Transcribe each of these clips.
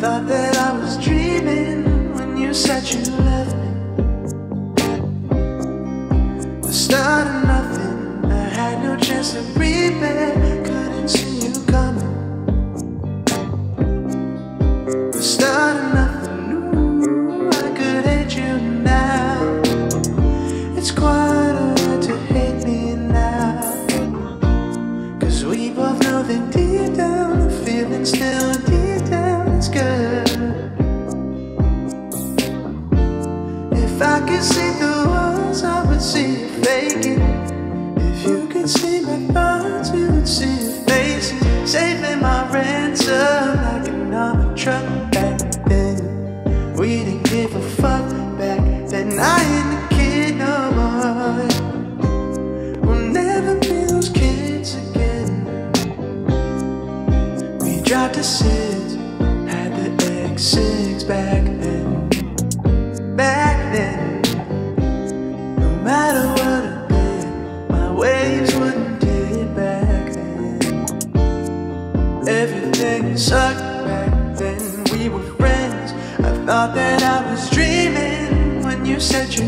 Thought that I was dreaming when you said you left me. The start of nothing, I had no chance to prepare. Couldn't see you coming. The start of nothing, ooh, I could hate you now. It's quite to hate me now. Cause we both know that deep down, the feeling's still deep it's good. If I could see the walls, I would see you faking. If you could see my thoughts, you would see your faces. Saving my ransom like an armored truck back then. We didn't give a fuck back then. I ain't the kid no more. We'll never be those kids again. We the six, had the X6 back then. Back then, no matter what I did, my waves wouldn't did back then. Everything sucked back then. We were friends. I thought that I was dreaming when you said you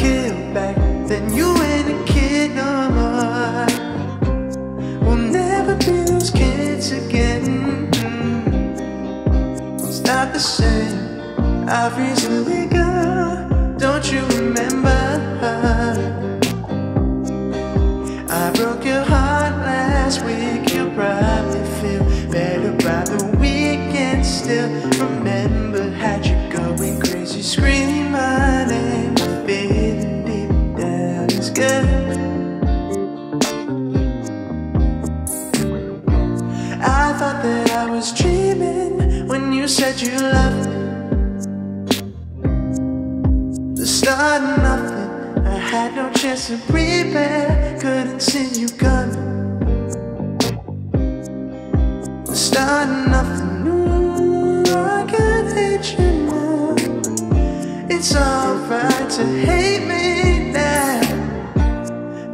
that I was dreaming when you said you loved me. The start of nothing. I had no chance to prepare. Couldn't see you coming. The start of nothing. Ooh, I could hate you now. It's alright to hate me now.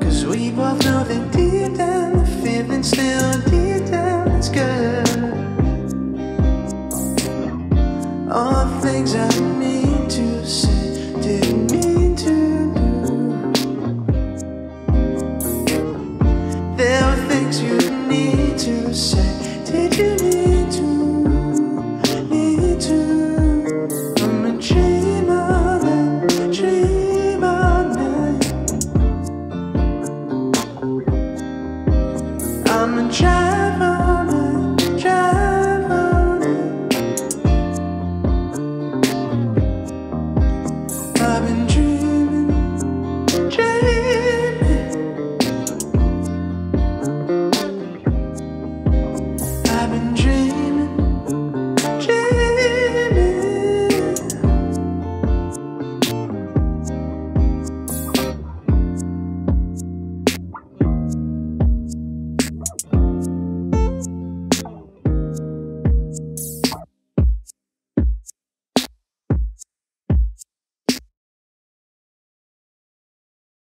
Cause we both know that deep down the feeling's still deep all the things I mean to say, didn't mean to. There were things you need to say.